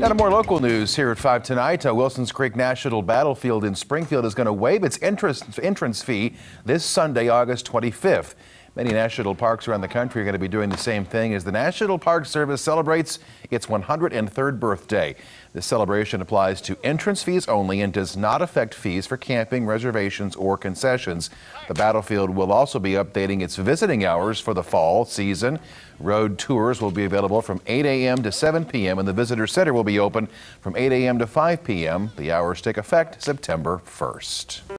Now to more local news here at 5 tonight. Uh, Wilson's Creek National Battlefield in Springfield is going to waive its entrance, entrance fee this Sunday, August 25th. Many national parks around the country are going to be doing the same thing as the National Park Service celebrates its 103rd birthday. This celebration applies to entrance fees only and does not affect fees for camping, reservations, or concessions. The battlefield will also be updating its visiting hours for the fall season. Road tours will be available from 8 a.m. to 7 p.m. and the visitor center will be open from 8 a.m. to 5 p.m. The hours take effect September 1st.